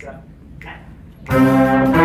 seven, cut.